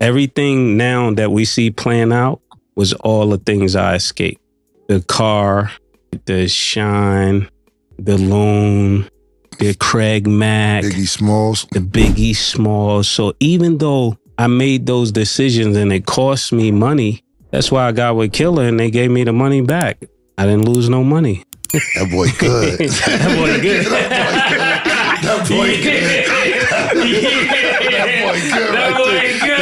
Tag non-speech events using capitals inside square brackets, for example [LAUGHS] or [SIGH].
everything now that we see playing out was all the things I escaped. The car, the shine, the loan, the Craig Mack, Biggie Smalls. the Biggie Smalls. So even though I made those decisions and it cost me money, that's why I got with Killer and they gave me the money back. I didn't lose no money. That boy good. [LAUGHS] that boy good. [LAUGHS] that boy good. [LAUGHS] That boy good that boy good.